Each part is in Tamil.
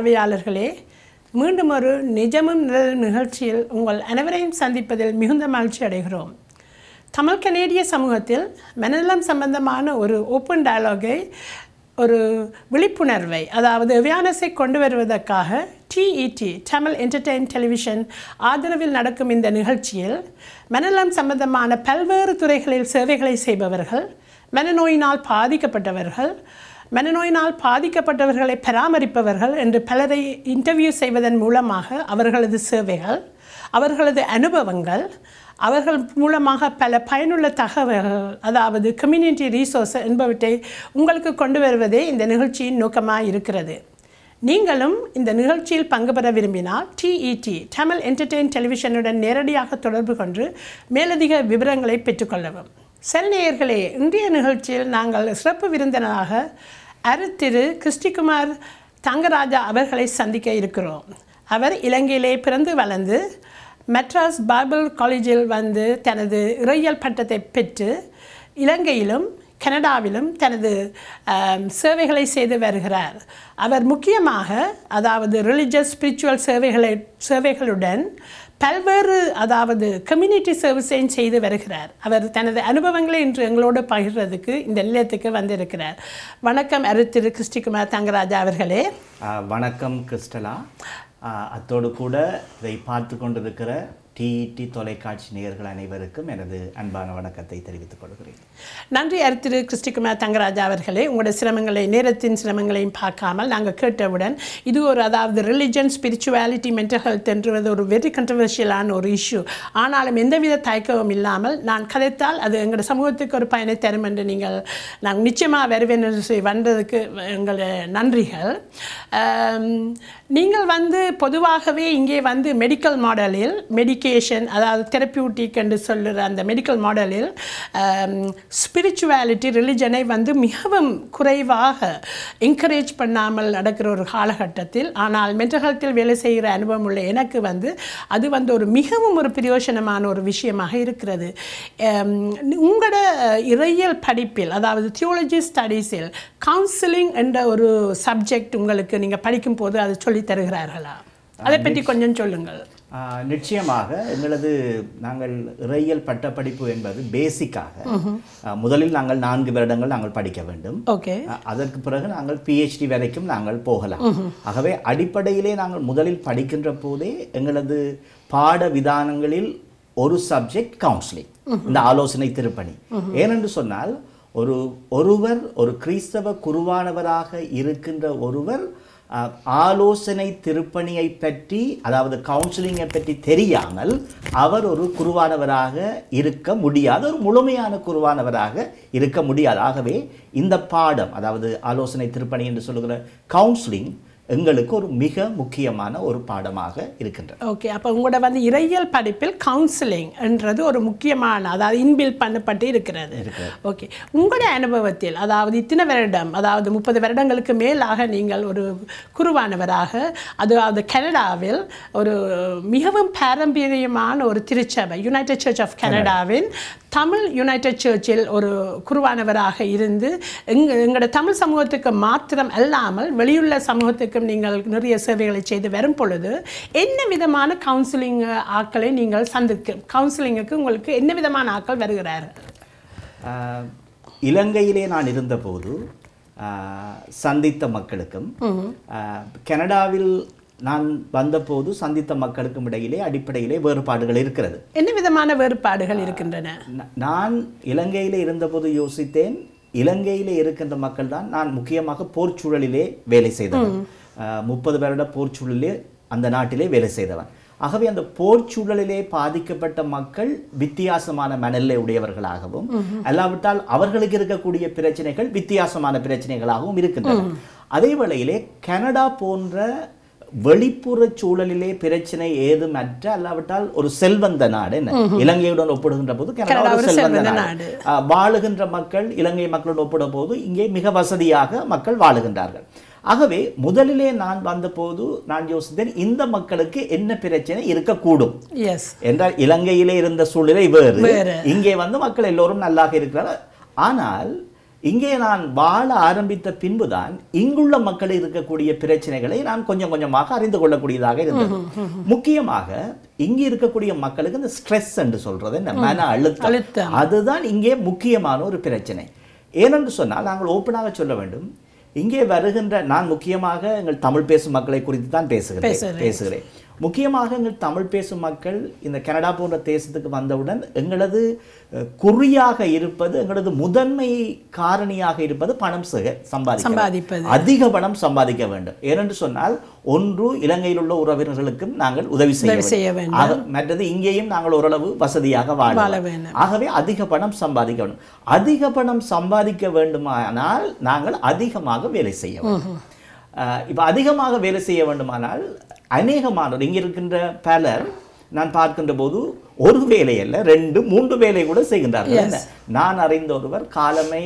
பார்வையாளர்களே மீண்டும் ஒரு நிஜமும் நிழல் நிகழ்ச்சியில் உங்கள் அனைவரையும் சந்திப்பதில் மிகுந்த மகிழ்ச்சி அடைகிறோம். தமிழ் கனேடிய சமூகத்தில் மனநலம் சம்பந்தமான ஒரு ஓப்பன் டயலாகை ஒரு விழிப்புணர்வை அதாவது அவேர்னஸை கொண்டு வருவதற்காக டிஇடி தமிழ் என்டர்டெயின் டெலிவிஷன் ஆதரவில் நடக்கும் இந்த நிகழ்ச்சியில் மனநலம் சம்பந்தமான பல்வேறு துறைகளில் சேவைகளை செய்பவர்கள் மனநோயினால் பாதிக்கப்பட்டவர்கள் மனநோயினால் பாதிக்கப்பட்டவர்களை பராமரிப்பவர்கள் என்று பலரை இன்டர்வியூ செய்வதன் மூலமாக அவர்களது சேவைகள் அவர்களது அனுபவங்கள் அவர்கள் மூலமாக பல பயனுள்ள தகவல்கள் அதாவது கம்யூனிட்டி ரீசோர்ஸ் என்பவற்றை உங்களுக்கு கொண்டு வருவதே இந்த நிகழ்ச்சியின் நோக்கமாக இருக்கிறது. நீங்களும் இந்த நிகழ்ச்சியில் பங்கு பெற விரும்பினால் டிஇடி தமிழ் என்டர்டெயின் டெலிவிஷனுடன் நேரடியாக தொடர்பு கொண்டு மேலதிக விவரங்களை பெற்றுக்கொள்ளவும் செல் நேயர்களே இன்றைய நிகழ்ச்சியில் நாங்கள் சிறப்பு விருந்தினராக அருத்திரு கிருஷ்டிகுமார் தங்கராஜா அவர்களை சந்திக்க இருக்கிறோம். அவர் இலங்கையிலே பிறந்து வளர்ந்து மெட்ராஸ் பைபிள் காலேஜில் வந்து தனது இறையியல் பட்டத்தை பெற்று இலங்கையிலும் கனடாவிலும் தனது சேவைகளை செய்து வருகிறார். அவர் முக்கியமாக அதாவது ரிலிஜியஸ் ஸ்பிரிச்சுவல் சேவைகளை சேவைகளுடன் பல்வேறு அதாவது கம்யூனிட்டி சர்வீஸையும் செய்து வருகிறார். அவர் தனது அனுபவங்களை இன்று எங்களோடு பகிர்றதுக்கு இந்த நிலையத்துக்கு வந்திருக்கிறார். வணக்கம் அருத்திரு கிருஷ்டிகுமார் தங்கராஜா அவர்களே. வணக்கம் கிறிஸ்டலா. அத்தோடு கூட இதை பார்த்து கொண்டிருக்கிற டிஇடி தொலைக்காட்சி நேயர்கள் அனைவருக்கும் எனது அன்பான வணக்கத்தை தெரிவித்துக் கொள்கிறேன். நன்றி அருத்திரு கிருஷ்டிகுமார் தங்கராஜா அவர்களே. உங்களுடைய சிரமங்களை நேரத்தின் சிரமங்களையும் பார்க்காமல் நாங்கள் கேட்டவுடன் இது ஒரு அதாவது ரிலிஜன் ஸ்பிரிச்சுவாலிட்டி மென்டல் ஹெல்த் என்றது ஒரு வெரி கண்ட்ரவர்ஷியலான ஒரு இஷ்யூ ஆனாலும் எந்தவித தயக்கமும் இல்லாமல் நான் கதைத்தால் அது எங்கள் சமூகத்துக்கு ஒரு பயனை தரும் என்று நீங்கள் நாங்கள் நிச்சயமாக வருவேன் என்று வந்ததுக்கு எங்கள் நன்றிகள். நீங்கள் வந்து பொதுவாகவே இங்கே வந்து மெடிக்கல் மாடலில் மெடிகேஷன் அதாவது தெரப்பியூட்டிக் என்று சொல்லுற அந்த மெடிக்கல் மாடலில் ஸ்பிரிச்சுவாலிட்டி ரிலிஜனை வந்து மிகவும் குறைவாக என்கரேஜ் பண்ணாமல் நடக்கிற ஒரு காலகட்டத்தில் ஆனால் மென்டல் ஹெல்த்தில் வேலை செய்கிற அனுபவம் உள்ள எனக்கு வந்து அது வந்து ஒரு மிகவும் ஒரு பிரயோஜனமான ஒரு விஷயமாக இருக்கிறது. உங்களோட இறையியல் படிப்பில் அதாவது தியோலஜி ஸ்டடீஸில் கவுன்சிலிங் என்ற ஒரு சப்ஜெக்ட் உங்களுக்கு நீங்கள் படிக்கும்போது அது சொல்லித் தருகிறார்களா? அதை பற்றி கொஞ்சம் சொல்லுங்கள். நிச்சயமாக எங்களது நாங்கள் இறையியல் பட்டப்படிப்பு என்பது பேசிக்காக முதலில் நாங்கள் நான்கு வருடங்கள் நாங்கள் படிக்க வேண்டும். அதற்கு பிறகு நாங்கள் பிஹெச்டி வரைக்கும் நாங்கள் போகலாம். ஆகவே அடிப்படையிலே நாங்கள் முதலில் படிக்கின்ற போதே எங்களது பாட விதானங்களில் ஒரு சப்ஜெக்ட் கவுன்சிலிங் இந்த ஆலோசனை திருப்பணி. ஏனென்று சொன்னால் ஒரு ஒருவர் ஒரு கிறிஸ்தவ குருவானவராக இருக்கின்ற ஒருவர் ஆலோசனை திருப்பணியை பற்றி அதாவது கவுன்சிலிங்கை பற்றி தெரியாமல் அவர் ஒரு குருவானவராக இருக்க முடியாது ஒரு முழுமையான குருவானவராக இருக்க முடியாது. ஆகவே இந்த பாடம் அதாவது ஆலோசனை திருப்பணி என்று சொல்லுகிற கவுன்சிலிங் எங்களுக்கு ஒரு மிக முக்கியமான ஒரு பாடமாக இருக்கின்றது. ஓகே அப்போ உங்களோட வந்து இறையியல் படிப்பில் கவுன்சிலிங் என்றது ஒரு முக்கியமான அதாவது இன்பில் பண்ணப்பட்டு இருக்கிறது. ஓகே உங்களோட அனுபவத்தில் அதாவது இத்தனை வருடம் அதாவது முப்பது வருடங்களுக்கு மேலாக நீங்கள் ஒரு குருவானவராக அதாவது கனடாவில் ஒரு மிகவும் பாரம்பரியமான ஒரு திருச்சபை யுனைடெட் சர்ச் ஆஃப் கனடாவின் தமிழ் யுனைடெட் சர்ச்சில் ஒரு குருவானவராக இருந்து எங்க எங்களோட தமிழ் சமூகத்துக்கு மாத்திரம் அல்லாமல் வெளியுள்ள சமூகத்துக்கும் நீங்கள் நிறைய சேவைகளை செய்து வரும் பொழுது என்ன விதமான கவுன்சிலிங் ஆட்களை நீங்கள் சந்திக்க கவுன்சிலிங்குக்கு உங்களுக்கு என்ன விதமான ஆட்கள் வருகிறார்கள் ஆஹ், இலங்கையிலே நான் இருந்தபோது சந்தித்த மக்களுக்கும் கனடாவில் நான் வந்தபோது சந்தித்த மக்களுக்கும் இடையிலே அடிப்படையிலே வேறுபாடுகள் இருக்கிறது. என்ன விதமான வேறுபாடுகள் இருக்கின்றன? நான் இலங்கையிலே இருந்தபோது யோசித்தேன். இலங்கையிலே இருக்கின்ற மக்கள் தான் நான் முக்கியமாக போர்ச்சூழலிலே வேலை செய்தவன். முப்பது வருட போர்ச்சூழலிலே அந்த நாட்டிலே வேலை செய்தவன். ஆகவே அந்த போர்ச்சூழலிலே பாதிக்கப்பட்ட மக்கள் வித்தியாசமான மனநிலை உடையவர்களாகவும் அல்லாவிட்டால் அவர்களுக்கு இருக்கக்கூடிய பிரச்சனைகள் வித்தியாசமான பிரச்சனைகளாகவும் இருக்கின்றன. அதே வேளையிலே கனடா போன்ற வெளிப்புற சூழலிலே பிரச்சனை ஏதுமற்ற அல்லாவிட்டால் ஒரு செல்வந்த நாடு என்ன? இலங்கையுடன் ஒப்பிடுகின்ற போது கனடா ஒரு செல்வந்த நாடு. வாழுகின்ற மக்கள் இலங்கை மக்களோடு ஒப்பிடும் போது இங்கே மிக வசதியாக மக்கள் வாழுகின்றார்கள். ஆகவே முதலிலே நான் வந்தபோது நான் யோசித்தேன் இந்த மக்களுக்கு என்ன பிரச்சனை இருக்கக்கூடும்? எஸ் என்றால் இலங்கையிலே இருந்த சூழ்நிலை வேறு. இங்கே வந்து மக்கள் எல்லோரும் நல்லாக இருக்கிறார்கள். ஆனால் இங்கே நான் வாழ ஆரம்பித்த பின்புதான் இங்குள்ள மக்கள் இருக்கக்கூடிய பிரச்சனைகளை நான் கொஞ்சம் கொஞ்சமாக அறிந்து கொள்ளக்கூடியதாக இருந்தது. முக்கியமாக இங்கே இருக்கக்கூடிய மக்களுக்கு இந்த ஸ்ட்ரெஸ் என்று சொல்றது என்ன? மன அழுத்தம். அதுதான் இங்கே முக்கியமான ஒரு பிரச்சனை. ஏனென்று சொன்னால் நாங்கள் ஓப்பனாக சொல்ல வேண்டும். இங்கே வருகின்ற நான் முக்கியமாக எங்கள் தமிழ் பேசும் மக்களை குறித்து தான் பேசுகிறேன். பேசுகிறேன். முக்கியமாக எங்கள் தமிழ் பேசும் மக்கள் இந்த கனடா போன்ற தேசத்துக்கு வந்தவுடன் எங்களது குறியாக இருப்பது எங்களது முதன்மை காரணியாக இருப்பது பணம் சம்பாதிப்பது. அதிக பணம் சம்பாதிக்க வேண்டும். ஏனென்று சொன்னால் ஒன்று இலங்கையில் உள்ள உறவினர்களுக்கும் நாங்கள் உதவி செய்ய வேண்டும். மற்றது இங்கேயும் நாங்கள் ஓரளவு வசதியாக வாழ வேண்டும். ஆகவே அதிக பணம் சம்பாதிக்க வேண்டும். அதிக பணம் சம்பாதிக்க வேண்டுமானால் நாங்கள் அதிகமாக வேலை செய்ய வேண்டும். இப்ப அதிகமாக வேலை செய்ய வேண்டுமானால் அநேகமானோர் இங்க இருக்கின்ற பலர் நான் பார்க்கின்ற போது ஒரு வேலை அல்ல ரெண்டு மூன்று வேலை கூட செய்கின்றார்கள்? நான் அறிந்த ஒருவர் காலமை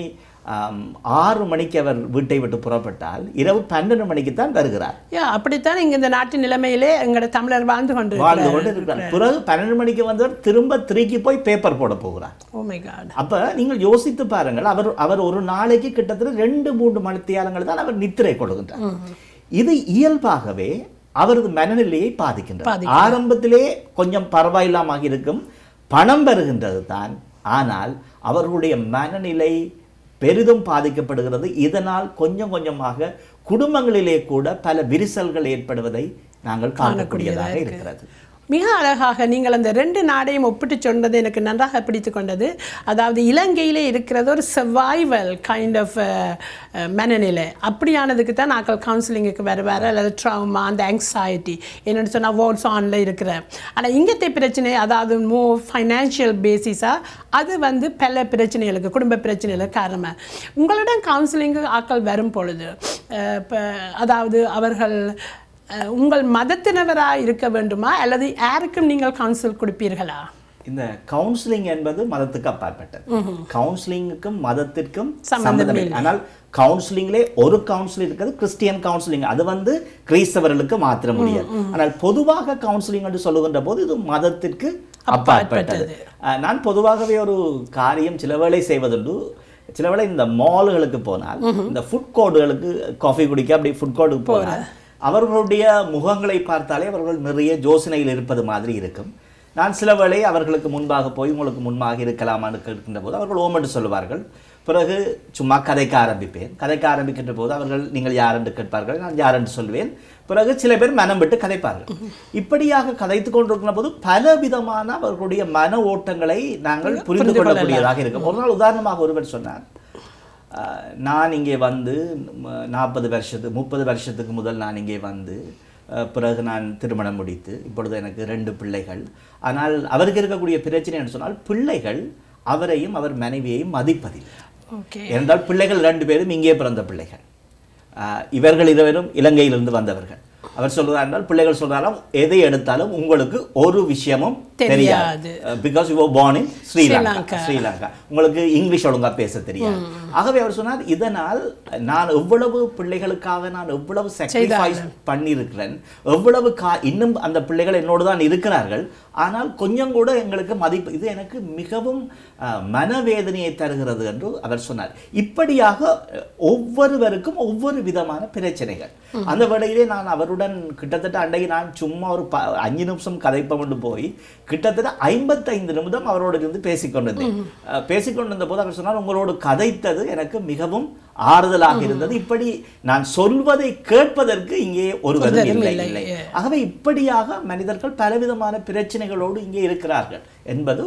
ஆறு மணிக்கு அவர் வீட்டை விட்டு புறப்பட்டால் இரவு பன்னெண்டு மணிக்கு தான் வருகிறார் அப்படித்தான் இங்க இந்த நாட்டு நிலைமையிலே எங்களோட தமிழர் வாழ்ந்து கொண்டு வாழ்ந்து கொண்டு இருக்கிறார் பிறகு பன்னெண்டு மணிக்கு வந்தவர் திரும்ப திருக்கி போய் பேப்பர் போட போகிறார். காட் அப்ப நீங்கள் யோசித்து பாருங்கள் அவர் அவர் ஒரு நாளைக்கு கிட்டத்தட்ட ரெண்டு மூன்று மணித்தியாலங்கள் தான் அவர் நித்திரை கொடுக்கின்றார் இது இயல்பாகவே அவரது மனநிலையை பாதிக்கின்றது. ஆரம்பத்திலே கொஞ்சம் பரவாயில்லாமல் இருக்கும் பணம் வருகின்றது தான். ஆனால் அவர்களுடைய மனநிலை பெரிதும் பாதிக்கப்படுகிறது. இதனால் கொஞ்சம் கொஞ்சமாக குடும்பங்களிலே கூட பல விரிசல்கள் ஏற்படுவதை நாங்கள் காணக்கூடியதாக இருக்கிறது. மிக அழகாக நீங்கள் அந்த ரெண்டு நாடையும் ஒப்பிட்டு சொன்னது எனக்கு நன்றாக பிடித்து கொண்டது. அதாவது இலங்கையிலே இருக்கிறது ஒரு சர்வைவல் கைண்ட் ஆஃப் மனநிலை. அப்படியானதுக்கு தான் நாங்கள் கவுன்சிலிங்குக்கு வருவார் அல்லது ட்ராமா அந்த ஆங்ஸைட்டி என்னென்னு சொன்னால் வால்ஸ் ஆனில் இருக்கிற. ஆனால் இங்கத்தை பிரச்சனை அதாவது மோ ஃபைனான்ஷியல் பேசிஸாக அது வந்து பல பிரச்சனைகளுக்கு குடும்ப பிரச்சனைகளுக்கு காரணமாக உங்களிடம் கவுன்சிலிங்கு ஆட்கள் வரும் பொழுது இப்போ அதாவது அவர்கள் உங்கள் மதத்தினவராக இருக்க வேண்டுமா? அல்லது யாருக்கும் நீங்கள் கவுன்சில் கொடுப்பீர்களா? இந்த கவுன்சிலிங் என்பது மதத்துக்கு அப்பாற்பட்டது. கவுன்சிலிங்குக்கும் மதத்திற்கும் சம்பந்தம் ஆனால் கவுன்சிலிங்லே ஒரு கவுன்சிலிங் இருக்கிறது கிறிஸ்டியன் கவுன்சிலிங் அது வந்து கிறிஸ்தவர்களுக்கு மாத்திர முடியாது. ஆனால் பொதுவாக கவுன்சிலிங் என்று சொல்லுகின்ற போது இது மதத்திற்கு அப்பாற்பட்டது. நான் பொதுவாகவே ஒரு காரியம் சில வேளை செய்வதுண்டு. சில வேளை இந்த மால்களுக்கு போனால் இந்த ஃபுட் கோர்டுகளுக்கு காஃபி குடிக்க அப்படி ஃபுட் கோர்டுக்கு போனால் அவர்களுடைய முகங்களை பார்த்தாலே அவர்கள் நிறைய யோசனையில் இருப்பது மாதிரி இருக்கும். நான் சில வேளை அவர்களுக்கு முன்பாக போய் உங்களுக்கு முன்பாக இருக்கலாமான்னு கேட்கின்ற போது அவர்கள் ஓம் என்று சொல்லுவார்கள். பிறகு சும்மா கதைக்க ஆரம்பிப்பேன். கதைக்க ஆரம்பிக்கின்ற போது அவர்கள் நீங்கள் யார் என்று கேட்பார்கள். நான் யார் என்று சொல்வேன். பிறகு சில பேர் மனம் விட்டு கதைப்பார்கள். இப்படியாக கதைத்து கொண்டிருக்கிற போது பல விதமான அவர்களுடைய மன ஓட்டங்களை நாங்கள் புரிந்து கொள்ளக்கூடியதாக இருக்கும். ஒரு நாள் உதாரணமாக ஒருவர் சொன்னார். நான் இங்கே வந்து நாற்பது வருஷத்து முப்பது வருஷத்துக்கு முதல் நான் இங்கே வந்து பிறகு நான் திருமணம் முடித்து இப்பொழுது எனக்கு ரெண்டு பிள்ளைகள். ஆனால் அவருக்கு இருக்கக்கூடிய பிரச்சனை என்று சொன்னால் பிள்ளைகள் அவரையும் அவர் மனைவியையும் மதிப்பதில்லை. ஓகே. ஏனென்றால் பிள்ளைகள் ரெண்டு பேரும் இங்கே பிறந்த பிள்ளைகள். இவர்கள் இருவரும் இலங்கையிலிருந்து வந்தவர்கள். அவர் சொல்றார் என்றால் பிள்ளைகள் சொல்றாலும் எதை எடுத்தாலும் உங்களுக்கு ஒரு விஷயமும் தெரியாது. Because you born in Sri Lanka Sri Lanka. உங்களுக்கு இங்கிலீஷ் ஒழுங்கா பேச தெரியாது. ஆகவே அவர் சொன்னார் இதனால் நான் எவ்வளவு பிள்ளைகளுக்காக நான் எவ்வளவு sacrifice பண்ணியிருக்கிறேன் எவ்வளவு கா இன்னும் அந்த பிள்ளைகள் என்னோடு தான் இருக்கிறார்கள் ஆனால் கொஞ்சம் கூட எங்களுக்கு மதிப்பு இது எனக்கு மிகவும் மனவேதனையை தருகிறது என்று அவர் சொன்னார். இப்படியாக ஒவ்வொருவருக்கும் ஒவ்வொரு விதமான பிரச்சனைகள். அந்த வேளையிலே நான் அவருடன் கிட்டத்தட்ட அன்றைக்கு நான் சும்மா ஒரு ப அஞ்சு நிமிஷம் கதைப்பமண்டு போய் கிட்டத்தட்ட ஐம்பத்தைந்து நிமிடம் அவரோடு இருந்து பேசிக்கொண்டிருந்தேன். பேசிக்கொண்டிருந்த போது அவர் சொன்னார் உங்களோடு கதைத்தது எனக்கு மிகவும் ஆறுதலாக இருந்தது. இப்படி நான் சொல்வதை கேட்பதற்கு இங்கே இல்லை. இல்லை ஆகவே இப்படியாக மனிதர்கள் பலவிதமான பிரச்சனைகளோடு இங்கே இருக்கிறார்கள் என்பது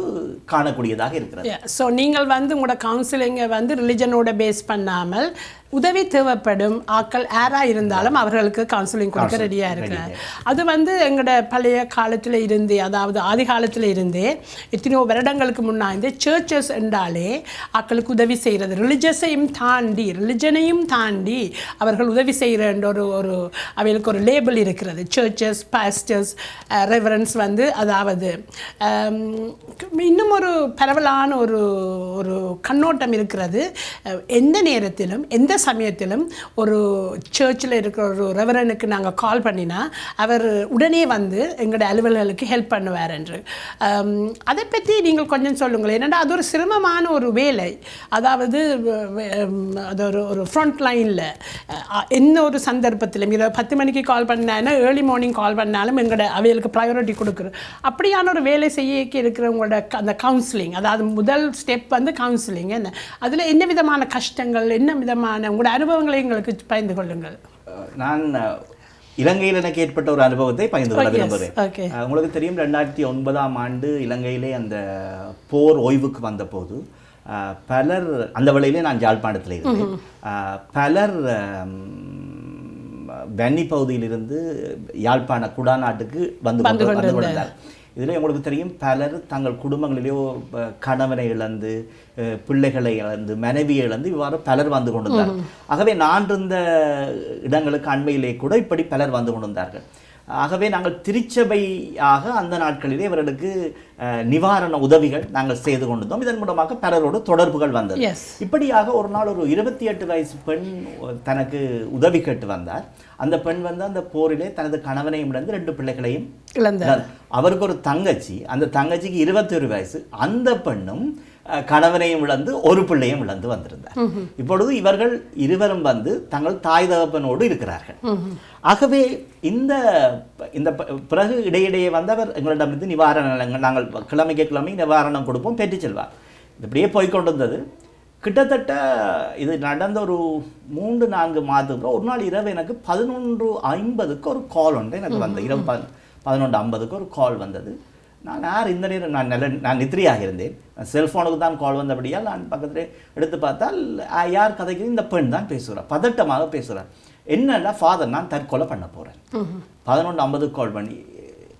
காணக்கூடியதாக இருக்கிறது. ஸோ நீங்கள் வந்து உங்களோட கவுன்சிலிங்கை வந்து ரிலிஜனோட பேஸ் பண்ணாமல் உதவி தேவைப்படும் ஆட்கள் யாராக இருந்தாலும் அவர்களுக்கு கவுன்சிலிங் கொடுக்க ரெடியாக இருக்கிறார் அது வந்து எங்களோட பழைய காலத்தில் இருந்தே அதாவது ஆதி காலத்தில் இருந்தே எத்தனையோ வருடங்களுக்கு முன்னாடி சர்ச்சஸ் என்றாலே ஆட்களுக்கு உதவி செய்கிறது ரிலிஜஸையும் தாண்டி ரிலிஜனையும் தாண்டி அவர்கள் உதவி செய்கிற ஒரு ஒரு அவைகளுக்கு ஒரு லேபிள் இருக்கிறது. சர்ச்சஸ் பாஸ்டர்ஸ் ரெவரன்ஸ் வந்து அதாவது ஆம், இன்னும் ஒரு பரவலான ஒரு ஒரு கண்ணோட்டம் இருக்கிறது. அஹ், எந்த நேரத்திலும் எந்த சமயத்திலும் ஒரு சர்ச்சில் இருக்கிற ஒரு ரெவரனுக்கு நாங்கள் கால் பண்ணினா அவர் உடனே வந்து எங்களோட அலுவலர்களுக்கு ஹெல்ப் பண்ணுவார் என்று. அதை பற்றி நீங்கள் கொஞ்சம் சொல்லுங்களேன். ஏன்னா அது ஒரு சிரமமான ஒரு வேலை. அதாவது அது ஒரு ஒரு ஃப்ரண்ட் லைனில் என்ன ஒரு சந்தர்ப்பத்திலும் இதை பத்து மணிக்கு கால் பண்ணாலும் ஏர்லி மார்னிங் கால் பண்ணாலும் எங்களோட அவைகளுக்கு ப்ரையாரிட்டி கொடுக்குறோம் அப்படியான ஒரு வேலை செய்ய இருக்கிறவங்களோட க- அந்த கவுன்சிலிங் அதாவது முதல் ஸ்டெப் வந்து கவுன்சிலிங் என்ன? அதில் என்ன விதமான கஷ்டங்கள் என்ன விதமான உங்களோட அனுபவங்களை எங்களுக்கு பகிர்ந்து கொள்ளுங்கள். நான் இலங்கையில் எனக்கு ஏற்பட்ட ஒரு அனுபவத்தை பகிர்ந்து கொள்ள Oh. விரும்புகிறேன். உங்களுக்கு தெரியும் ரெண்டாயிரத்தி ஒன்பதாம் ஆண்டு இலங்கையிலே அந்த போர் ஓய்வுக்கு வந்தபோது பலர் அந்த வேளையிலே நான் யாழ்ப்பாணத்தில் இருந்தேன். அஹ், பலர் வன்னி பகுதியிலிருந்து யாழ்ப்பாண குடாநாட்டுக்கு வந்து வந்து கொண்டிருந்தார். இதில் உங்களுக்கு தெரியும் பலர் தங்கள் குடும்பங்களிலேயோ கணவனை இழந்து அஹ், பிள்ளைகளை இழந்து மனைவியை இழந்து இவ்வாறு பலர் வந்து கொண்டிருந்தார் ஆகவே நான் இருந்த இடங்களுக்கு அண்மையிலே கூட இப்படி பலர் வந்து கொண்டிருந்தார்கள். ஆகவே நாங்கள் திருச்சபையாக அந்த நாட்களிலே இவர்களுக்கு நிவாரண உதவிகள் நாங்கள் செய்து கொண்டிருந்தோம். இதன் மூலமாக பலரோடு தொடர்புகள் வந்தது. இப்படியாக ஒரு நாள் ஒரு இருபத்தி எட்டு வயசு பெண் தனக்கு உதவி கேட்டு வந்தார். அந்த பெண் வந்து அந்த போரிலே தனது கணவனையும் இழந்து ரெண்டு பிள்ளைகளையும் இழந்தார். அவருக்கு ஒரு தங்கச்சி. அந்த தங்கச்சிக்கு இருபத்தி ஒரு வயசு. அந்த பெண்ணும் கணவனையும் இழந்து ஒரு பிள்ளையும் இழந்து வந்திருந்தார். இப்பொழுது இவர்கள் இருவரும் வந்து தங்கள் தாய் தகப்பனோடு இருக்கிறார்கள். ஆகவே இந்த இந்த பிறகு இடையிடையே வந்தவர் எங்களிடமிருந்து நிவாரணங்கள் நாங்கள் கிழமைக்கு கிழமை நிவாரணம் கொடுப்போம் பெற்றுச் செல்வார். இப்படியே போய்க்கொண்டிருந்தது கிட்டத்தட்ட இது நடந்த ஒரு மூன்று நான்கு மாதத்துக்கு ஒரு நாள் இரவு எனக்கு பதினொன்று ஐம்பதுக்கு ஒரு கால் ஒன்று எனக்கு வந்தது. இரவு பதினொன்று ஐம்பதுக்கு ஒரு கால் வந்தது. நான் யார் இந்த நேரம் நான் நல்ல நான் நித்ரியாக இருந்தேன். செல்ஃபோனுக்கு தான் கால் வந்தபடியால் நான் பக்கத்தில் எடுத்து பார்த்தால் யார் கதைக்கு இந்த பெண் தான் பேசுகிறார் பதட்டமாக பேசுகிறார் என்னன்னா ஃபாதர் நான் தற்கொலை பண்ண போகிறேன் பதினொன்று ஐம்பதுக்கு கால் பண்ணி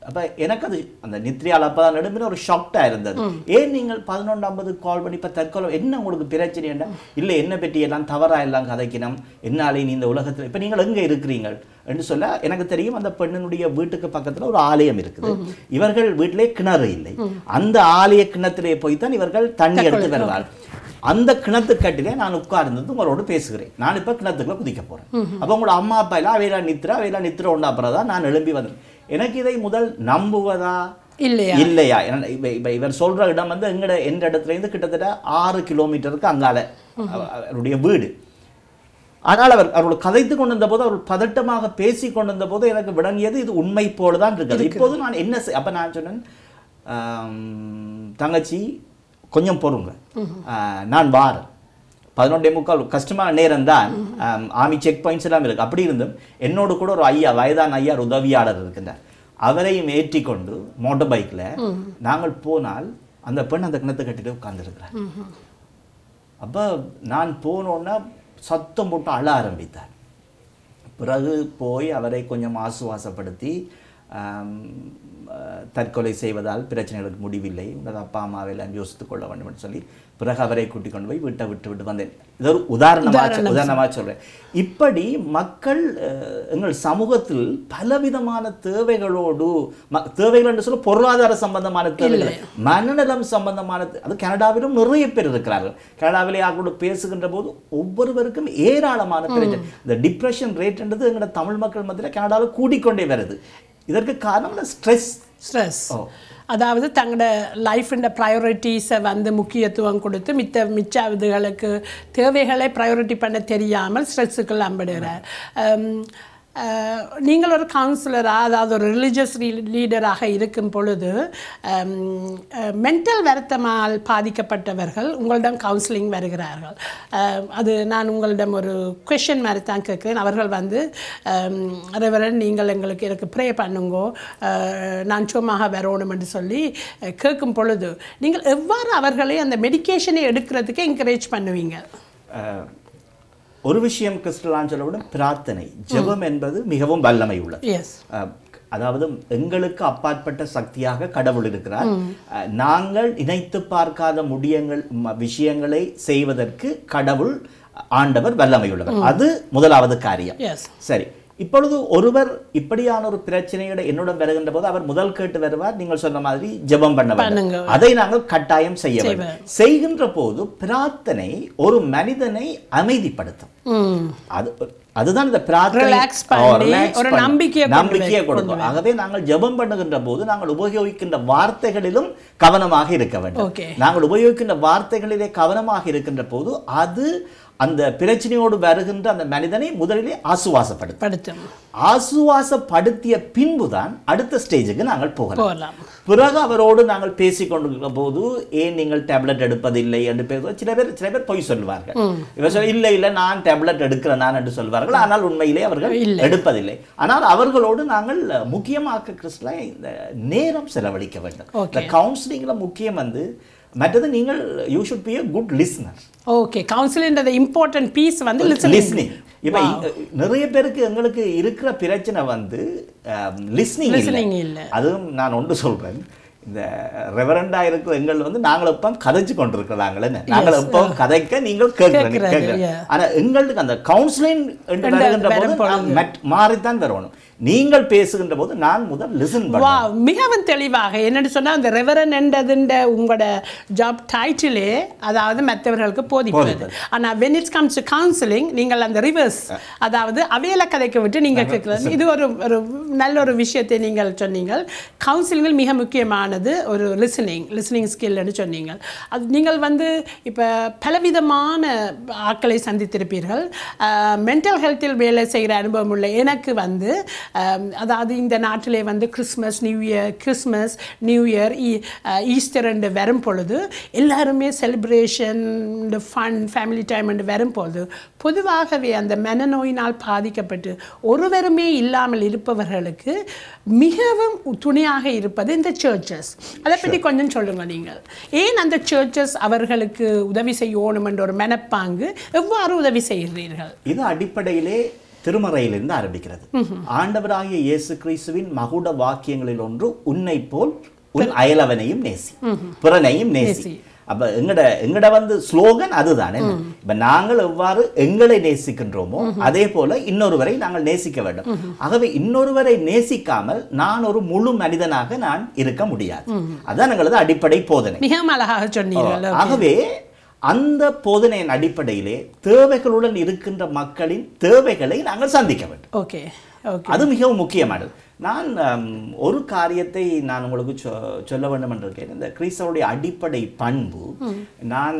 அப்ப எனக்கு அது அந்த நித்ரியால் அப்போ தான் நடுமின ஒரு ஷாக்டாக இருந்தது. ஏன் நீங்கள் பதினொன்று ஐம்பது கால் பண்ணி இப்போ தற்கொலை என்ன உங்களுக்கு பிரச்சனை என்ன இல்லை என்ன பற்றி எல்லாம் தவறா எல்லாம் கதைக்கணும். என்னாலே நீ இந்த உலகத்தில் இப்போ நீங்கள் எங்கே இருக்கிறீங்கள் என்று சொல்ல எனக்கு தெரியும் அந்த பெண்ணினுடைய வீட்டுக்கு பக்கத்துல ஒரு ஆலயம் இருக்குது. இவர்கள் வீட்டிலே கிணறு இல்லை. அந்த ஆலய கிணத்திலே போய் தான் இவர்கள் தண்ணி எடுத்து வருவார் அந்த கிணத்து கட்டிலே நான் உட்கார்ந்து உங்களோடு பேசுகிறேன். நான் இப்போ கிணத்துக்குள்ள குதிக்க போறேன். அப்போ உங்களோட அம்மா அப்பா எல்லாம் அவையெல்லாம் நித்திர அவையெல்லாம் நித்திர உண்டா? அப்புறம் தான் நான் எழும்பி வந்தேன். எனக்கு இதை முதல் நம்புவதா? இல்லையா? இல்லையா? இப்ப- இவர் சொல்ற இடம் வந்து எங்கட எந்த இடத்துல இருந்து கிட்டத்தட்ட ஆறு கிலோமீட்டருக்கு அங்கால அவ- அவருடைய வீடு. ஆனால் அவர் அவர்கள் கதைத்து கொண்டிருந்த போது அவர் பதட்டமாக பேசி கொண்டிருந்த போது எனக்கு விளங்கியது இது உண்மை போல தான் இருக்குது இப்போது நான் என்ன அப்ப நான் சொன்னேன் ஆம், தங்கச்சி கொஞ்சம் பொறுங்க. நான் வாரேன். பதினொன்றே முக்கால் கஷ்டமான நேரம் தான். ஆர்மி செக் பாயிண்ட்ஸ் எல்லாம் இருக்கு. அப்படி இருந்தும் என்னோடு கூட ஒரு ஐயா வயதான ஐயா ஒரு உதவியாளர் இருக்கின்றார். அவரையும் ஏற்றி கொண்டு மோட்டார் பைக்கில் நாங்கள் போனால் அந்த பெண் அந்த கிணத்தை கட்டிட்டு உட்கார்ந்துருக்கிறார். அப்போ நான் போனோன்னா சத்தம் போட்டு அழ ஆரம்பித்தார். பிறகு போய் அவரை கொஞ்சம் ஆசுவாசப்படுத்தி தற்கொலை செய்வதால் பிரச்சனைகளுக்கு முடிவில்லை. உங்களது அப்பா அம்மாவை எல்லாம் யோசித்துக் கொள்ள வேண்டும் என்று சொல்லி பிறகு அவரை கூட்டிக் கொண்டு போய் வீட்டை விட்டு விட்டு வந்தேன். இது ஒரு உதாரணமாக உதாரணமாக சொல்றேன். இப்படி மக்கள் எங்கள் சமூகத்தில் பலவிதமான தேவைகளோடு ம- தேவைகள் என்று சொல்ல பொருளாதார சம்பந்தமான தேவைகள் மனநலம் சம்பந்தமான அது கனடாவிலும் நிறைய பேர் இருக்கிறார்கள். கனடாவிலே அவர்களோடு பேசுகின்ற போது ஒவ்வொருவருக்கும் ஏராளமான பிரச்சனை இந்த டிப்ரெஷன் ரேட்ன்றது எங்களோட தமிழ் மக்கள் மத்தியில் கனடாவில் கூடிக்கொண்டே வருது. இதற்கு காரணம் ஸ்ட்ரெஸ் ஸ்ட்ரெஸ். அதாவது தங்களோட லைஃபின் ப்ரையாரிட்டிஸை வந்து முக்கியத்துவம் கொடுத்து மித்த மிச்ச இதுகளுக்கு தேவைகளை ப்ரையாரிட்டி பண்ண தெரியாமல் ஸ்ட்ரெஸ்ஸுக்குள் அம்பிடுகிறார் நீங்கள் ஒரு கவுன்சிலராக அதாவது ஒரு ரிலிஜியஸ் லீடராக இருக்கும் பொழுது மென்டல் வருத்தமால் பாதிக்கப்பட்டவர்கள் உங்களிடம் கவுன்சிலிங் வருகிறார்கள். அது நான் உங்களிடம் ஒரு கொஷின் மாதிரி தான் கேட்குறேன். அவர்கள் வந்து ரெவரன் நீங்கள் எங்களுக்கு எனக்கு ப்ரே பண்ணுங்கோ. நான் சும்மாக வரணும் என்று சொல்லி கேட்கும் பொழுது நீங்கள் எவ்வாறு அவர்களை அந்த மெடிகேஷனை எடுக்கிறதுக்கு என்கரேஜ் பண்ணுவீங்க? ஒரு விஷயம் கிறிஸ்டலான் சொல்லவிட பிரார்த்தனை. ஜெபம் என்பது மிகவும் வல்லமை உள்ளது அதாவது எங்களுக்கு அப்பாற்பட்ட சக்தியாக கடவுள் இருக்கிறார். நாங்கள் நினைத்து பார்க்காத முடியங்கள் விஷயங்களை செய்வதற்கு கடவுள் ஆண்டவர் வல்லமை உள்ளவர் அது முதலாவது காரியம். சரி. இப்பொழுது ஒருவர் இப்படியான ஒரு பிரச்சனையோட என்னுடன் வருகின்ற போது அவர் முதல் கேட்டு வருவார். நீங்கள் சொன்ன மாதிரி ஜெபம் பண்ண. வேண்டும். அதை நாங்கள் கட்டாயம் செய்ய வேண்டும். செய்கின்ற போது பிரார்த்தனை ஒரு மனிதனை அமைதிப்படுத்தும். அது அதுதான் இந்த பிரார்த்தனை. ஒரு நம்பிக்கையை கொடுக்கும். ஆகவே நாங்கள் ஜெபம் பண்ணுகின்ற போது நாங்கள் உபயோகிக்கின்ற வார்த்தைகளிலும் கவனமாக இருக்க வேண்டும். நாங்கள் உபயோகிக்கின்ற வார்த்தைகளிலே கவனமாக இருக்கின்ற போது அது அந்த பிரச்சனையோடு வருகின்ற அந்த மனிதனை முதலிலே ஆசுவாசப்படுத்தும். படுத்தும். ஆசுவாசப்படுத்திய பின்புதான் அடுத்த ஸ்டேஜுக்கு நாங்கள் போகலாம். பிறகு அவரோடு நாங்கள் பேசிக் கொண்டிருக்கிற போது ஏன் நீங்கள் டேப்லெட் எடுப்பதில்லை? என்று பேசுவோம் சில பேர் சில பேர் பொய் சொல்வார்கள் இவர் சொல்ல இல்லை இல்லை நான் டேப்லெட் எடுக்கிறேன் நான் என்று சொல்வார்கள். ஆனால் உண்மையிலே அவர்கள். எடுப்பதில்லை. ஆனால் அவர்களோடு நாங்கள் முக்கியமாக கிறிஸ்துல இந்த நேரம் செலவழிக்க வேண்டும். இந்த கவுன்சிலிங்ல முக்கியம் வந்து மற்றது நீங்கள் you should be a good listener okay counselling important piece வந்து லிஸ்னிங் இப்போ நிறைய பேருக்கு எங்களுக்கு இருக்கிற பிரச்சனை வந்து லிஸ்னிங் Listening இல்லை. அதுவும் நான் ஒன்று சொல்றேன். இந்த ரெவரண்டா இருக்கிற எங்கள் வந்து நாங்கள் இப்போ கதைச்சு கொண்டிருக்கிறாங்களே நாங்கள் இப்போ கதைக்க நீங்கள் கேட்கிறீங்க கேட்கறது, கேட்கிறீங்க yeah. ஆனா எங்களுக்கு அந்த கவுன்சிலிங் மட்- மாறித்தான் வரணும் நீங்கள் பேசுகின்ற போது நான் முதல் லிசன் மிகவும் தெளிவாக என்னன்னு சொன்னா அந்த ரெவரன் என்றதுன்ற உங்களோட ஜாப் டைட்டிலே அதாவது மற்றவர்களுக்கு போதிப்பது. போதிப்பது. ஆனா when it comes to counseling நீங்கள் அந்த ரிவர்ஸ் அதாவது அவையில கதைக்க விட்டு நீங்க கேட்கறது இது ஒரு ஒரு நல்ல ஒரு விஷயத்தை நீங்கள் சொன்னீங்க கவுன்சிலிங்கில் மிக முக்கியமானது ஒரு லிசனிங் லிசனிங் ஸ்கில்னு சொன்னீங்க அது நீங்கள் வந்து இப்போ பலவிதமான ஆட்களை சந்தித்திருப்பீர்கள். மென்டல் ஹெல்த்தில் வேலை செய்கிற அனுபவம் உள்ள எனக்கு வந்து அதாவது இந்த நாட்டிலே வந்து Christmas New Year Christmas New Year Easter என்று வரும் பொழுது எல்லாருமே செலிப்ரேஷன் இந்த ஃபன் ஃபேமிலி டைம் என்று வரும் பொழுது பொதுவாகவே அந்த மனநோயினால் பாதிக்கப்பட்டு ஒருவருமே இல்லாமல் இருப்பவர்களுக்கு மிகவும் துணையாக இருப்பது இந்த சர்ச்சஸ் அதை பற்றி கொஞ்சம் சொல்லுங்க நீங்கள். ஏன் அந்த சர்ச்சஸ் அவர்களுக்கு உதவி செய்யணும் என்ற ஒரு மனப்பாங்கு எவ்வாறு உதவி செய்கிறீர்கள்? இது அடிப்படையிலே திருமறையிலிருந்து ஆரம்பிக்கிறது. ஆண்டவராகிய இயேசு கிறிஸ்துவின் மகுட வாக்கியங்களில் ஒன்று உன்னை போல் உன் அயலவனையும் நேசி பிறனையும் நேசி. அப்ப எங்கட எங்கட வந்து ஸ்லோகன் அதுதானே இப்ப நாங்கள் எவ்வாறு எங்களை நேசிக்கின்றோமோ அதே போல இன்னொருவரை நாங்கள் நேசிக்க வேண்டும். ஆகவே இன்னொருவரை நேசிக்காமல் நான் ஒரு முழு மனிதனாக நான் இருக்க முடியாது. அதான் எங்களது அடிப்படை போதனை. ஆகவே அந்த போதனையின் அடிப்படையிலே தேவைகளுடன் இருக்கின்ற மக்களின் தேவைகளை நாங்கள் சந்திக்க வேண்டும். ஓகே அது மிகவும் முக்கியமானது. நான் ஒரு காரியத்தை நான் உங்களுக்கு சொல்ல வேண்டும் என்று இருக்கேன் இந்த கிறிஸ்தவருடைய அடிப்படை பண்பு நான்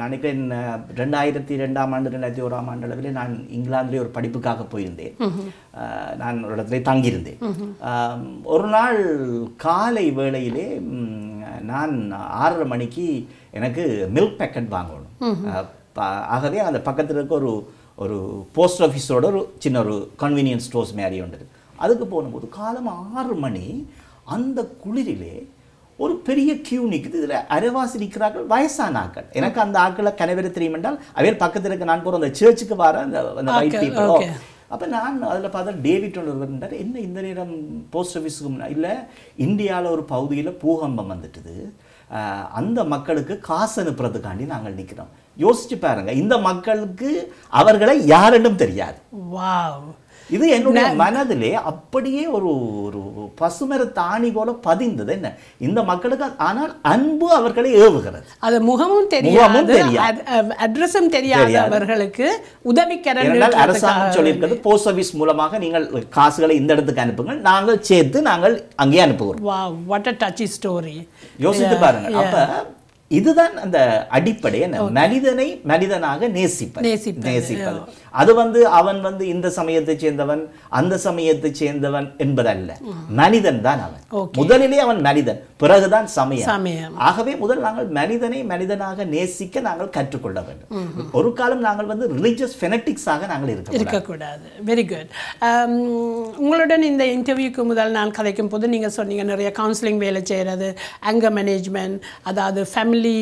நினைக்கிறேன் ரெண்டாயிரத்தி ரெண்டாம் ஆண்டு ரெண்டாயிரத்தி ஓராம் ஆண்டு அளவில் நான் இங்கிலாந்திலே ஒரு படிப்புக்காக போயிருந்தேன். நான் ஒரு இடத்துல தங்கியிருந்தேன். ஒரு நாள் காலை வேளையிலே நான் ஆறரை மணிக்கு எனக்கு மில்க் பேக்கெட் வாங்கணும். ஆகவே அந்த பக்கத்தில் இருக்க ஒரு ஒரு போஸ்ட் ஆஃபீஸோட ஒரு சின்ன ஒரு கன்வீனியன்ஸ் ஸ்டோர்ஸ் மாதிரி உண்டு அதுக்கு போகும்போது காலம் ஆறு மணி அந்த குளிரிலே ஒரு பெரிய கியூ நிற்குது இதில் அரைவாசி நிற்கிறார்கள் வயசான ஆட்கள் எனக்கு அந்த ஆட்களை கனவெற தெரியும் என்றால் அவையில் பக்கத்தில் இருக்க நான் போகிற அந்த சர்ச்சுக்கு வர அந்த அந்த Okay, பீப்புள். அப்போ நான் அதில் பார்த்தா டேவிட் ஒன்று இருந்தார் என்ன இந்த நேரம் போஸ்ட் ஆஃபீஸுக்கு முன்னாடி இல்லை இந்தியாவில் ஒரு பகுதியில் பூகம்பம் வந்துட்டுது. அந்த மக்களுக்கு காசு அனுப்புறதுக்காண்டி நாங்கள் நிற்கிறோம் யோசிச்சு பாருங்க இந்த மக்களுக்கு அவர்களை யாரென்னும் தெரியாது. வா இது என்னுடைய மனதிலே அப்படியே ஒரு ஒரு பசுமர தாணி போல பதிந்தது. என்ன? இந்த மக்களுக்கு ஆனால் அன்பு அவர்களை ஏவுகிறது. அது முகமும் தெரியாது. அட்ரஸும் தெரியாத. அவர்களுக்கு. உதவிக்கரன் ஏனென்றால் அரசாங்கம் சொல்லியிருக்கிறது போஸ்ட் ஆஃபீஸ் மூலமாக நீங்கள் காசுகளை இந்த இடத்துக்கு அனுப்புங்கள். நாங்கள் சேர்த்து நாங்கள் அங்கே அனுப்புகிறோம். வாட் அ டச்சி ஸ்டோரி யோசித்து பாருங்க அப்ப இதுதான் அந்த அடிப்படை. என்ன? மனிதனை மனிதனாக நேசிப்பது, நேசிப்பது. அது வந்து அவன் வந்து இந்த சமயத்தை சேர்ந்தவன் அந்த சமயத்தை சேர்ந்தவன் என்பதல்ல. மனிதன் தான் அவன். முதலிலே அவன் மனிதன் பிறகுதான் சமயம். சமயம். ஆகவே முதல் நாங்கள் மனிதனை மனிதனாக நேசிக்க நாங்கள் கற்றுக்கொள்ள வேண்டும். ஒரு காலம் நாங்கள் வந்து ரிலிஜியஸ் ஃபெனட்டிக்ஸாக நாங்கள் இருக்க இருக்கக்கூடாது. வெரி குட் உங்களுடன் இந்த இன்டர்வியூக்கு முதல் நான் கதைக்கும் போது நீங்கள் சொன்னீங்க நிறைய கவுன்சிலிங் வேலை செய்கிறது அங்கர் மேனேஜ்மெண்ட் அதாவது ஃபேமிலி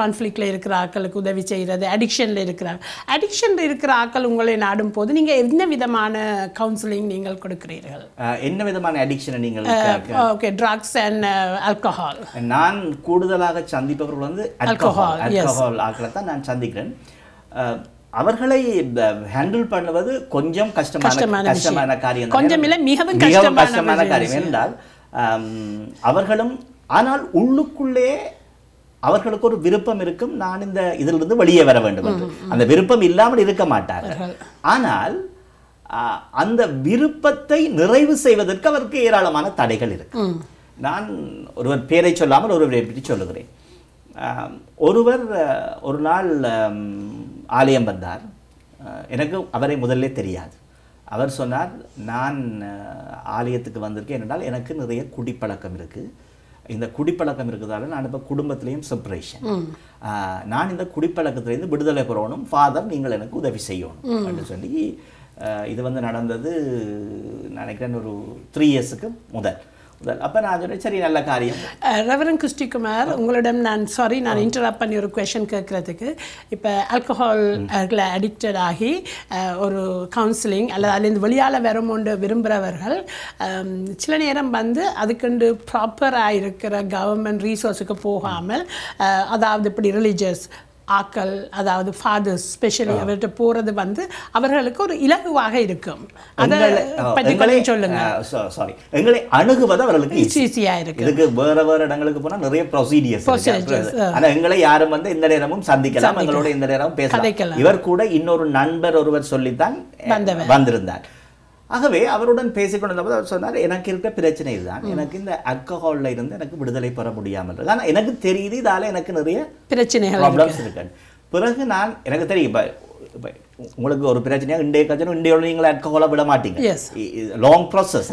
கான்ஃப்ளிக்டில் இருக்கிற ஆட்களுக்கு உதவி செய்கிறது அடிக்ஷனில் இருக்கிற அடிக்ஷனில் இருக்கிற ஆட்கள் உங்களை நாடும் போது நீங்கள் என்ன விதமான கவுன்சிலிங் நீங்கள் கொடுக்கிறீர்கள் என்ன விதமான அடிக்ஷனை நீங்கள் ஓகே ட்ரக்ஸ் அண்ட் ஆல்கஹால் நான் கூடுதலாக சந்திப்பவர்கள் வந்து yes. alcohol ஆக்களை தான் நான் சந்திக்கிறேன் அவர்களை ஹேண்டில் பண்ணுவது கொஞ்சம் கஷ்டமான கஷ்டமான காரியம். கொஞ்சம் இல்ல, மிகவும் கஷ்டமான. காரியம் என்றால் அவர்களும் ஆனால் உள்ளுக்குள்ளே அவர்களுக்கு ஒரு விருப்பம் இருக்கும். நான் இந்த இதிலிருந்து வெளியே வர வேண்டும் என்று. அந்த விருப்பம் இல்லாமல் இருக்க மாட்டார்கள். ஆனால் அந்த விருப்பத்தை நிறைவு செய்வதற்கு அவருக்கு ஏராளமான தடைகள் இருக்கு. நான் ஒருவர் பேரை சொல்லாமல் ஒருவரை பற்றி சொல்லுகிறேன். ஒருவர் ஒரு நாள் ஆலயம் வந்தார். எனக்கு அவரை முதல்ல தெரியாது. அவர் சொன்னார் நான் ஆலயத்துக்கு வந்திருக்கேன். என்றால் எனக்கு நிறைய குடிப்பழக்கம் இருக்கு. இந்த குடிப்பழக்கம் இருக்கிறதால நான் இப்போ குடும்பத்திலையும் செப்பரேஷன் நான் இந்த குடிப்பழக்கத்திலேருந்து விடுதலை பெறணும். ஃபாதர் நீங்கள் எனக்கு உதவி செய்யணும். அப்படின்னு சொல்லி இது வந்து நடந்தது நினைக்கிறேன் ஒரு த்ரீ இயர்ஸுக்கு முதல். முதல். அப்போ நான் சொன்னேன் சரி நல்ல காரியம். ரெவரன் கிருஷ்டிகுமார் உங்களிடம் நான் சாரி நான் இன்டரப்ட் பண்ணி ஒரு கொஷன் கேட்குறதுக்கு. இப்போ ஆல்கஹால் அடிக்டட் ஆகி ஒரு கவுன்சிலிங் அல்லது அதுலேருந்து வெளியால் வரமுண்டு விரும்புகிறவர்கள் சில நேரம் வந்து அதுக்குண்டு ப்ராப்பராக இருக்கிற கவர்மெண்ட் ரீசோர்ஸுக்கு போகாமல் அதாவது இப்படி ரிலீஜியஸ் ஆக்கள் அதாவது ஃபாதர்ஸ் ஸ்பெஷலி அவர்கிட்ட போகிறது வந்து அவர்களுக்கு ஒரு இலகுவாக இருக்கும். அதை சொல்லுங்க. சாரி எங்களை அணுகுவது அவர்களுக்கு. ஈஸியாக இருக்கு. இதுக்கு வேற வேற இடங்களுக்கு போனா நிறைய ப்ரொசீடியர்ஸ் Procedures, ஆனா எங்களை யாரும் வந்து இந்த நேரமும் சந்திக்கலாம். எங்களோட இந்த நேரமும் பேசலாம். இவர் கூட இன்னொரு நண்பர் ஒருவர் சொல்லித்தான். வந்திருந்தார். ஆகவே அவருடன் பேசிக்கொண்டிருந்தபோது அவர் சொன்னார் எனக்கு இருக்கிற பிரச்சனை இதுதான். எனக்கு இந்த அல்கஹால்ல இருந்து எனக்கு விடுதலை பெற முடியாமல் இருக்கு. ஆனா எனக்கு தெரியுது இதால எனக்கு நிறைய பிரச்சனைகள் ப்ராப்ளம்ஸ் இருக்கு. பிறகு நான் எனக்கு தெரியும் இப்போ இப்போ உங்களுக்கு ஒரு பிரச்சனையா இண்டிய கட்சணும் இண்டியோட நீங்கள் அல்கஹாலை விட மாட்டீங்க. Long process.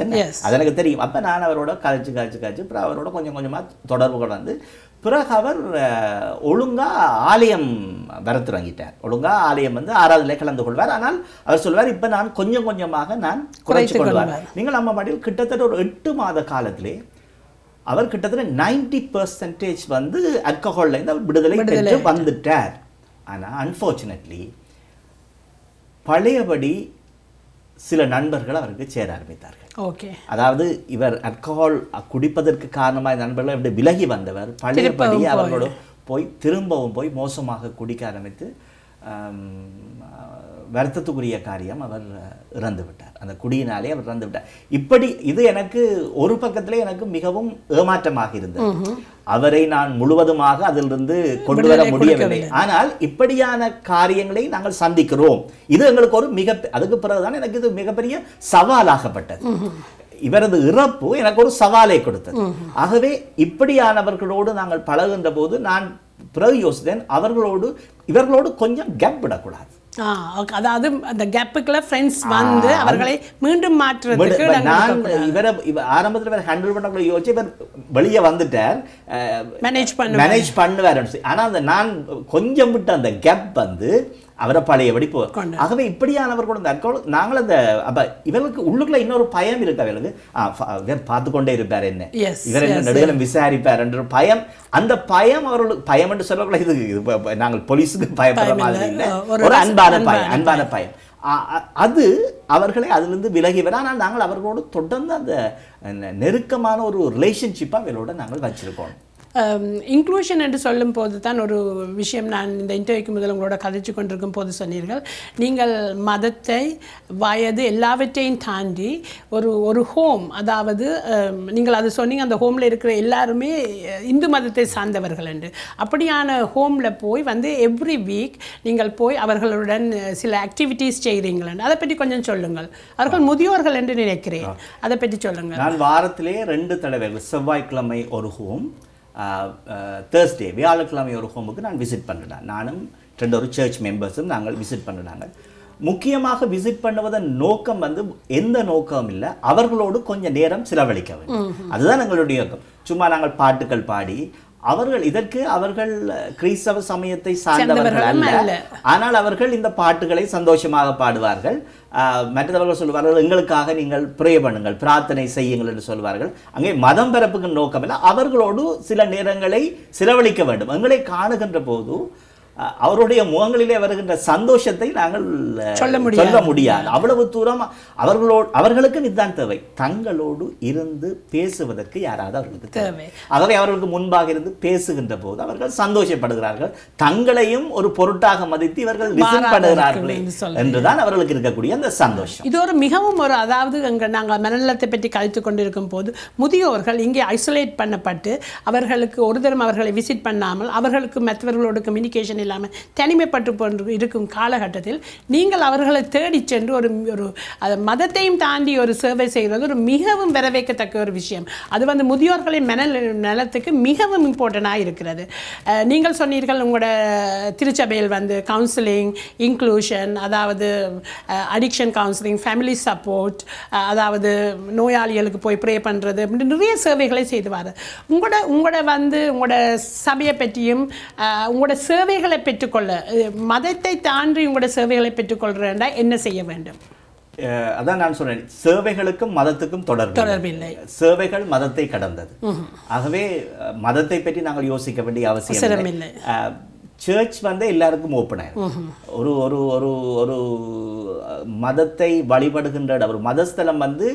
அது எனக்கு தெரியும். அப்போ நான் அவரோட கழிச்சு கழிச்சு கழிச்சு அப்புறம் அவரோட கொஞ்சம் கொஞ்சமாக தொடர்பு கொண்டு பிறகு அவர் அஹ், ஒழுங்கா ஆலயம் வர தொடங்கிட்டார் ஒழுங்கா ஆலயம் வந்து ஆராதனை கலந்து கொள்வார். ஆனால் அவர் சொல்வார் இப்போ நான் கொஞ்சம் கொஞ்சமாக நான் குறைச்சு குறைத்துக் கொள்வார். நீங்கள் நம்ம பாட்டில் கிட்டத்தட்ட ஒரு எட்டு மாத காலத்திலே அவர் கிட்டத்தட்ட நைன்டி பர்சன்டேஜ் வந்து இருந்து அவர் விடுதலை பெற்று வந்துட்டார். ஆனா அன்ஃபார்ச்சுனேட்லி பழையபடி சில நண்பர்கள் அவருக்கு சேர ஆரம்பித்தார்கள். ஓகே. அதாவது இவர் அல்கஹால் குடிப்பதற்கு காரணமாக நண்பர்கள் இப்படி விலகி வந்தவர். பழையபடி. அவர்களோடு போய். திரும்பவும் போய் மோசமாக குடிக்க ஆரம்பித்து வருத்தத்துக்குரிய காரியம் அவர் இறந்து விட்டார். அந்த குடியினாலே அவர் இறந்து விட்டார். இப்படி இது எனக்கு ஒரு பக்கத்திலே எனக்கு மிகவும் ஏமாற்றமாக இருந்தது. அவரை நான் முழுவதுமாக அதிலிருந்து கொண்டு வர முடியவில்லை. ஆனால் இப்படியான காரியங்களை நாங்கள் சந்திக்கிறோம். இது எங்களுக்கு ஒரு மிக அதுக்கு பிறகுதான் எனக்கு இது மிகப்பெரிய சவாலாகப்பட்டது. இவரது இறப்பு எனக்கு ஒரு சவாலை கொடுத்தது. ஆகவே இப்படியானவர்களோடு நாங்கள் பழகுகின்ற போது நான் பிறகு யோசித்தேன் அவர்களோடு இவர்களோடு கொஞ்சம் கேப் விடக்கூடாது. ஓகே அதாவது அந்த கேப்புக்குள்ள ஃப்ரெண்ட்ஸ் வந்து அவர்களை மீண்டும் மாற்றுறதுக்கு நான். இவரை இவ ஆரம்பத்தில் இவர் ஹேண்டில் பண்ணக்குள்ள யோசிச்சு இவர் வெளியே வந்துட்டார். மேனேஜ் பண்ண மேனேஜ் பண்ணுவார். ஆனா அந்த நான் கொஞ்சம் விட்ட அந்த கேப் வந்து அவரை பழையபடி போ. ஆகவே இப்படியானவர்களோட alcohol நாங்கள் அந்த அப்ப உள்ளுக்குள்ள இன்னொரு பயம் இருக்கு ஃப- இவர் பார்த்து கொண்டே இருப்பார் என்ன? இவர் என்ன yes, நெடுகலம் விசாரிப்பார் என்ற பயம். அந்த பயம் அவர்களுக்கு பயம் என்று சொல்லக்கூட இது நாங்கள் போலீஸுக்கு பயப்படுற மாதிரி இல்லை. ஒரு அன்பான பயம் அன்பான பயம். அது அவர்களை அதிலிருந்து விலகி வர ஆனால் நாங்கள் அவர்களோடு தொடர்ந்து அந்த நெருக்கமான ஒரு ரிலேஷன்ஷிப்பாக அவர்களோட நாங்கள் வச்சிருக்கோம். இன்க்ளூஷன் என்று சொல்லும் போது தான் ஒரு விஷயம் நான் இந்த இன்டர்வியூக்கு முதல் உங்களோட கதைச்சு கொண்டிருக்கும் போது சொன்னீர்கள். நீங்கள் மதத்தை வயது எல்லாவற்றையும் தாண்டி ஒரு ஒரு ஹோம் அதாவது அம், நீங்கள் அது சொன்னீங்க அந்த ஹோமில் இருக்கிற எல்லாருமே இந்து மதத்தை சார்ந்தவர்கள் என்று. அப்படியான ஹோமில் போய் வந்து எவ்ரி வீக் நீங்கள் போய் அவர்களுடன் சில ஆக்டிவிட்டீஸ் செய்கிறீங்களா அதை பற்றி கொஞ்சம் சொல்லுங்கள். அவர்கள் முதியோர்கள் என்று நினைக்கிறேன். அதை பற்றி சொல்லுங்கள். நான் வாரத்திலே ரெண்டு தடவைகள் செவ்வாய்க்கிழமை ஒரு ஹோம் தேர்ஸ்டே வியாழக்கிழமை ஒரு ஹோமுக்கு நான் விசிட் பண்ணுறேன் நானும் ரெண்டு ஒரு சர்ச் மெம்பர்ஸும் நாங்கள் விசிட் பண்ணுறாங்க முக்கியமாக விசிட் பண்ணுவதன் நோக்கம் வந்து எந்த நோக்கம் இல்லை அவர்களோடு கொஞ்சம் நேரம் செலவழிக்க வேண்டும். அதுதான் எங்களுடைய நோக்கம். சும்மா நாங்கள் பாட்டுகள் பாடி அவர்கள் இதற்கு அவர்கள் கிறிஸ்தவ சமயத்தை சார்ந்தவர்கள் அல்ல. ஆனால் அவர்கள் இந்த பாட்டுகளை சந்தோஷமாக பாடுவார்கள். மற்றவர்கள் சொல்வார்கள் எங்களுக்காக நீங்கள் ப்ரே பண்ணுங்கள் பிரார்த்தனை செய்யுங்கள் என்று சொல்வார்கள் அங்கே மதம் பரப்புகின்ற நோக்கம் இல்லை. அவர்களோடு சில நேரங்களை செலவழிக்க வேண்டும். எங்களை காணுகின்ற போது அவருடைய முகங்களிலே வருகின்ற சந்தோஷத்தை நாங்கள் சொல்ல. சொல்ல முடியாது. அவ்வளவு தூரம் அவர்களோடு அவர்களுக்கும் இதுதான் தேவை. தங்களோடு இருந்து பேசுவதற்கு யாராவது அவர்களுக்கு தேவை. ஆகவே அவர்களுக்கு முன்பாக இருந்து பேசுகின்ற போது அவர்கள் சந்தோஷப்படுகிறார்கள். தங்களையும் ஒரு பொருட்டாக மதித்து இவர்கள் சொல்றீங்க. என்றுதான் அவர்களுக்கு இருக்கக்கூடிய அந்த சந்தோஷம். இது ஒரு மிகவும் ஒரு அதாவது அங்கே நாங்கள் மனநலத்தை பற்றி கழித்து கொண்டிருக்கும் போது முதியோர்கள் இங்கே ஐசோலேட் பண்ணப்பட்டு அவர்களுக்கு ஒரு தரம் அவர்களை விசிட் பண்ணாமல் அவர்களுக்கு மற்றவர்களோட கம்யூனிகேஷன் இல்லாமல் தனிமைப்பட்டு போன்று இருக்கும் காலகட்டத்தில் நீங்கள் அவர்களை தேடி சென்று ஒரு ஒரு மதத்தையும் தாண்டி ஒரு சேவை செய்கிறது ஒரு மிகவும் வரவேற்கத்தக்க ஒரு விஷயம். அது வந்து முதியோர்களின் மன நலத்துக்கு மிகவும் இம்பார்ட்டண்ட்டாக இருக்கிறது. நீங்கள் சொன்னீர்கள் உங்களோட திருச்சபையில் வந்து கவுன்சிலிங் இன்க்ளூஷன் அதாவது அடிக்ஷன் கவுன்சிலிங் ஃபேமிலி சப்போர்ட் அதாவது நோயாளிகளுக்கு போய் ப்ரே பண்ணுறது நிறைய சேவைகளை செய்து வர. உங்களோட உங்களோட வந்து உங்களோட சபையை பற்றியும் உங்களோட சேவைகளை பெற்றுக்கொள்ள அஹ், மதத்தை தாண்டி உங்களோட சேவைகளை பெற்றுக்கொள்கிறேன்டா என்ன செய்ய வேண்டும்? அதான் நான் சொன்னேன். சேவைகளுக்கும் மதத்துக்கும் தொடர்பு. தொடர்பில்லை. சேவைகள் மதத்தை கடந்தது. ஆகவே மதத்தை பற்றி நாங்கள் யோசிக்க வேண்டிய அவசியம் இல்லை. சர்ச் வந்து எல்லாருக்கும் ஓப்பன் ஆயிரும் ஒரு ஒரு ஒரு மதத்தை வழிபடுகின்ற இடம், ஒரு மதஸ்தலம் வந்து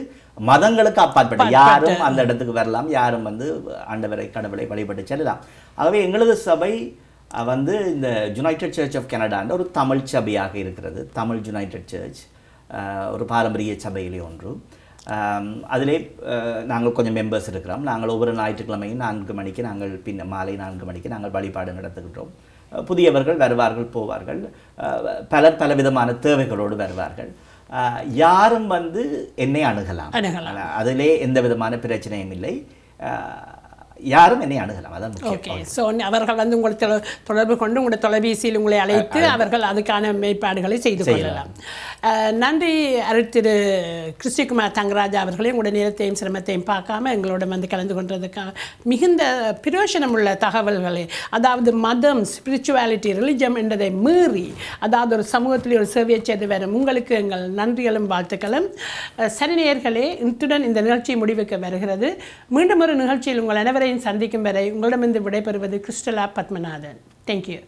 மதங்களுக்கு அப்பாற்பட்ட. யாரும் அந்த இடத்துக்கு வரலாம். யாரும் வந்து ஆண்டவரை கடவுளை வழிபட்டு செல்லலாம். ஆகவே எங்களது சபை வந்து இந்த யுனைடெட் சர்ச் ஆஃப் கனடான்ற ஒரு தமிழ் சபையாக இருக்கிறது. தமிழ் யுனைடெட் சர்ச் ஒரு பாரம்பரிய சபையிலே ஒன்று. அதிலே நாங்கள் கொஞ்சம் மெம்பர்ஸ் இருக்கிறோம். நாங்கள் ஒவ்வொரு ஞாயிற்றுக்கிழமையும் நான்கு மணிக்கு நாங்கள் பின்ன மாலை நான்கு மணிக்கு நாங்கள் வழிபாடு நடத்துகின்றோம். புதியவர்கள் வருவார்கள் போவார்கள். பலர் பல விதமான தேவைகளோடு வருவார்கள். யாரும் வந்து என்னை அணுகலாம். அதிலே எந்த விதமான பிரச்சனையும் இல்லை. யாரும் என்னை அணுகலாம் அதான் முக்கியம். ஓகே ஸோ அவர்கள் வந்து உங்களை தொடர்பு கொண்டு உங்களோட தொலைபேசியில் உங்களை அழைத்து அவர்கள் அதுக்கான மேற்பாடுகளை செய்து கொள்ளலாம். நன்றி அருள் திரு கிறிஸ்டிகுமார் தங்கராஜா அவர்களே உங்களோட நேரத்தையும் சிரமத்தையும் பார்க்காம எங்களோட வந்து கலந்து கொண்டதுக்காக மிகுந்த பிரயோஜனம் உள்ள தகவல்களை அதாவது மதம் ஸ்பிரிச்சுவாலிட்டி ரிலிஜம் என்றதை மீறி அதாவது ஒரு சமூகத்தில் ஒரு சேவையை செய்து வரும் உங்களுக்கு எங்கள் நன்றிகளும் வாழ்த்துக்களும். சனிநேயர்களே நேயர்களே இத்துடன் இந்த நிகழ்ச்சி முடிவுக்கு வருகிறது. மீண்டும் ஒரு நிகழ்ச்சியில் உங்கள் அனைவரையும் சந்திக்கும் வரை உங்களிடமிருந்து விடைபெறுவது கிறிஸ்டலா பத்மநாதன். தேங்க்யூ